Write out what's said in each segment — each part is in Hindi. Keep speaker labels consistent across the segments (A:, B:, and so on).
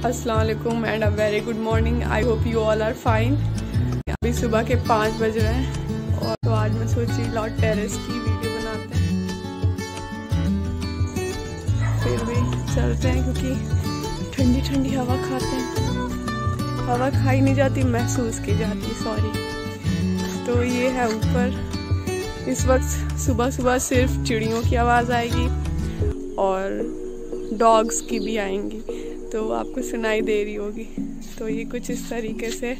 A: अस्सलाम वालेकुम and a very good morning I hope you all are fine अभी सुबह के पाँच बज रहे हैं, और तो आज मैं सोची लॉर्ड टेरेस की वीडियो बनाते हैं। फिर भी चलते हैं, क्योंकि ठंडी ठंडी हवा खाते हैं। हवा खाई नहीं जाती, महसूस की जाती सॉरी तो ये है ऊपर। इस वक्त सुबह सुबह सिर्फ़ चिड़ियों की आवाज़ आएगी, और डॉग्स की भी आएँगी। तो आपको सुनाई दे रही होगी। तो ये कुछ इस तरीके से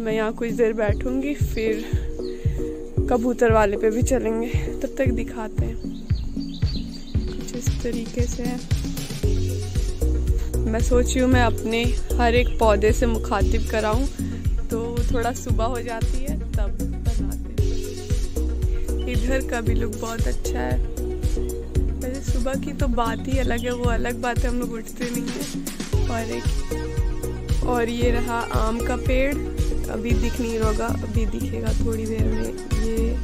A: मैं यहाँ कुछ देर बैठूँगी, फिर कबूतर वाले पे भी चलेंगे। तब तक दिखाते हैं। कुछ इस तरीके से मैं सोच रही हूँ मैं अपने हर एक पौधे से मुखातिब कराऊँ। तो थोड़ा सुबह हो जाती है, तब बनाते हैं। इधर का भी लुक बहुत अच्छा है। वैसे सुबह की तो बात ही अलग है, वो अलग बात है, हम लोग उठते नहीं हैं। और एक और ये रहा आम का पेड़। अभी दिख नहीं होगा, अभी दिखेगा थोड़ी देर में। ये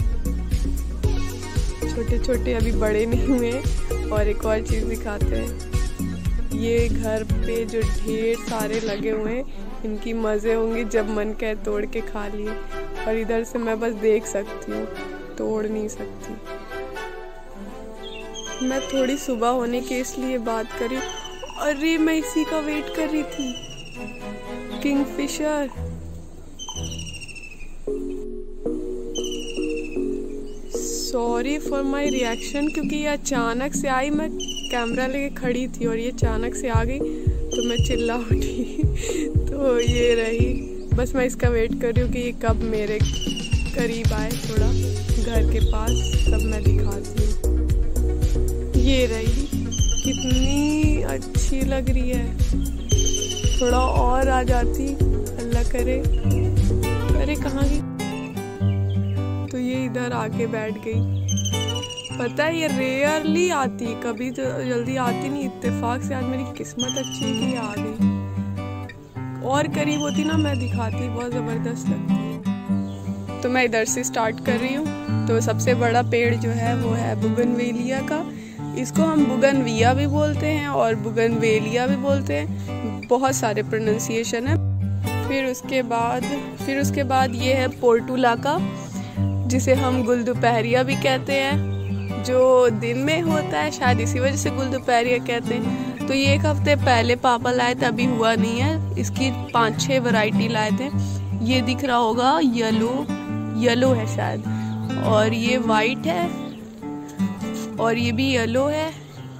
A: छोटे छोटे अभी बड़े नहीं हुए और एक और चीज़ दिखाते हैं। ये घर पे जो ढेर सारे लगे हुए हैं, इनकी मज़े होंगे जब मन कहे तोड़ के खा लिए। और इधर से मैं बस देख सकती हूँ, तोड़ नहीं सकती। मैं थोड़ी सुबह होने के इसलिए बात करी अरे, मैं इसी का वेट कर रही थी। Kingfisher sorry for my reaction क्योंकि ये अचानक से आई, मैं कैमरा लेके खड़ी थी और ये अचानक से आ गई तो मैं चिल्ला उठी तो ये रही। बस मैं इसका वेट कर रही हूँ कि ये कब मेरे करीब आए थोड़ा घर के पास, तब मैं दिखाती हूँ। ये रही। कितनी अच्छी लग रही है। थोड़ा और आ जाती, अल्लाह करे। अरे कहाँ गई? तो ये इधर आके बैठ गई। पता है, ये रेयरली आती, कभी तो जल्दी आती नहीं। इत्तेफाक से आज मेरी किस्मत अच्छी कि आ गई। और करीब होती ना, मैं दिखाती, बहुत ज़बरदस्त लगती है। तो मैं इधर से स्टार्ट कर रही हूँ। तो सबसे बड़ा पेड़ जो है, वो है बुगनवेलिया का। इसको हम बुगनविया भी बोलते हैं और बुगनवेलिया भी बोलते हैं। बहुत सारे प्रोनाउंसिएशन है। फिर उसके बाद, फिर उसके बाद ये है पोर्टुला का, जिसे हम गुल दोपहरिया भी कहते हैं, जो दिन में होता है, शायद इसी वजह से गुल दोपहरिया कहते हैं। तो ये एक हफ़्ते पहले पापा लाए थे अभी हुआ नहीं है। इसकी पाँच छः वैरायटी लाए थे। ये दिख रहा होगा येलो येलो है शायद। और ये वाइट है। और ये भी येलो है,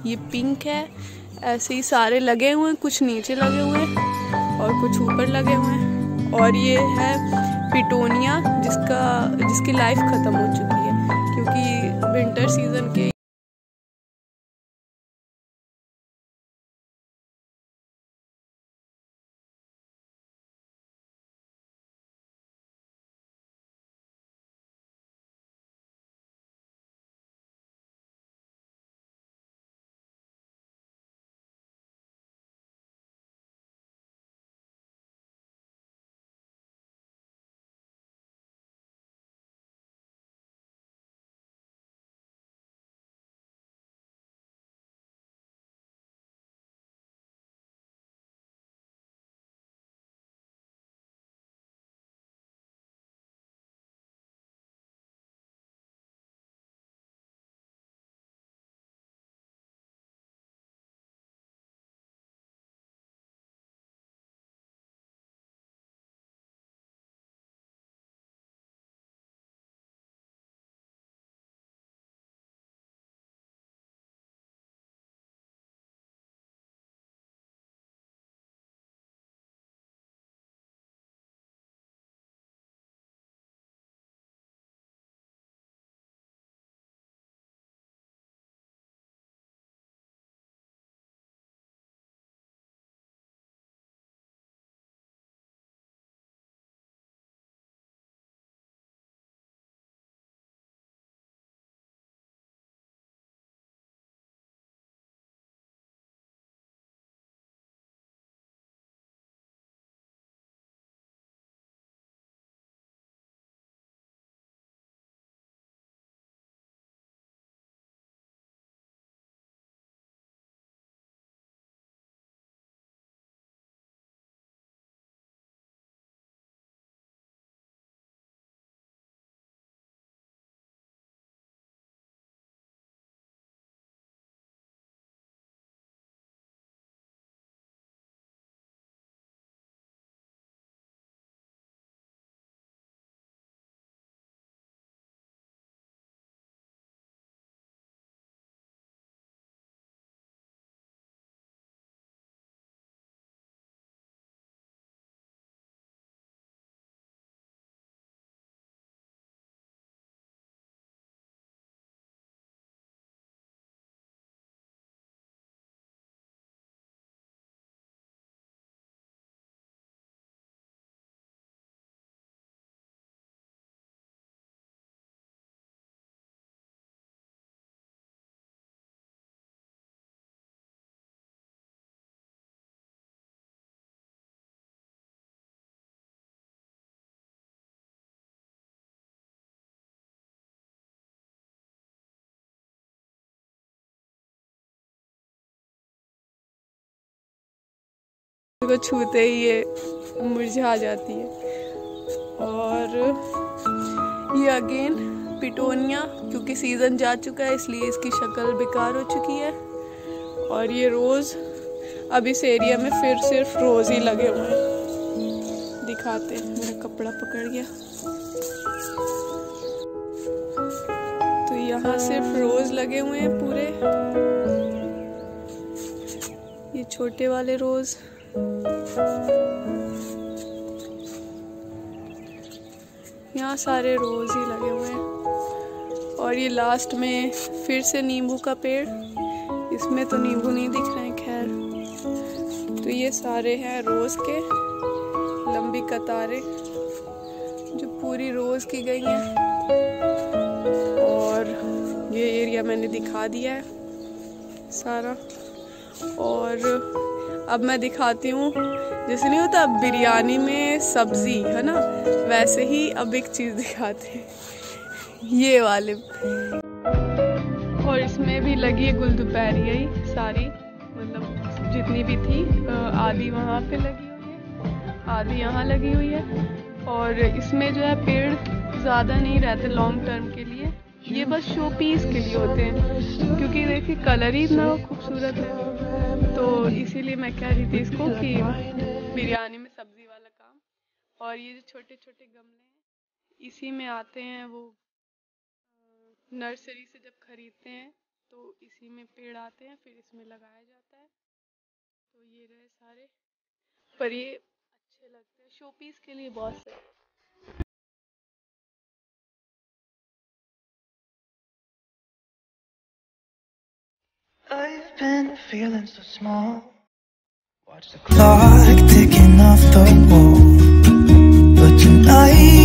A: ये पिंक है। ऐसे ही सारे लगे हुए हैं, कुछ नीचे लगे हुए हैं और कुछ ऊपर लगे हुए हैं। और ये है पिटोनिया जिसका, जिसकी लाइफ ख़त्म हो चुकी है, क्योंकि विंटर सीज़न के को छूते ही ये मुरझा जाती है। और ये अगेन पिटोनिया, क्योंकि सीज़न जा चुका है, इसलिए इसकी शक्ल बेकार हो चुकी है। और ये रोज़ अब इस एरिया में फिर सिर्फ़ रोज़ ही लगे हुए हैं। दिखाते हैं, मेरा कपड़ा पकड़ गया। तो यहाँ सिर्फ़ रोज़ लगे हुए हैं पूरे। ये छोटे वाले रोज़ यहाँ सारे रोज़ ही लगे हुए हैं। और ये लास्ट में फिर से नींबू का पेड़। इसमें तो नींबू नहीं दिख रहे हैं, खैर। तो ये सारे हैं रोज़ के लंबी कतारें जो पूरी रोज़ की गई हैं। और ये एरिया मैंने दिखा दिया है सारा। और अब मैं दिखाती हूँ। जैसे नहीं होता बिरयानी में सब्ज़ी, है ना? वैसे ही अब एक चीज़ दिखाते हैं। ये वाले। और इसमें भी लगी है गुल दोपहरिया सारी। मतलब जितनी भी थी आधी वहाँ पे लगी हुई है, आधी यहाँ लगी हुई है। और इसमें जो है, पेड़ ज़्यादा नहीं रहते लॉन्ग टर्म के लिए। ये बस शो पीस के लिए होते हैं। क्योंकि देखिए कलर ही इतना खूबसूरत है। इसीलिए मैं कह रही थी इसको कि बिरयानी में सब्ज़ी वाला काम। और ये जो छोटे छोटे गमले हैं, इसी में आते हैं वो नर्सरी से जब खरीदते हैं तो इसी में पेड़ आते हैं, फिर इसमें लगाया जाता है। तो ये रहे सारे। पर ये अच्छे लगते हैं। शो पीस के लिए बहुत से I've been feeling so small. Watch the clock ticking off the wall. But tonight.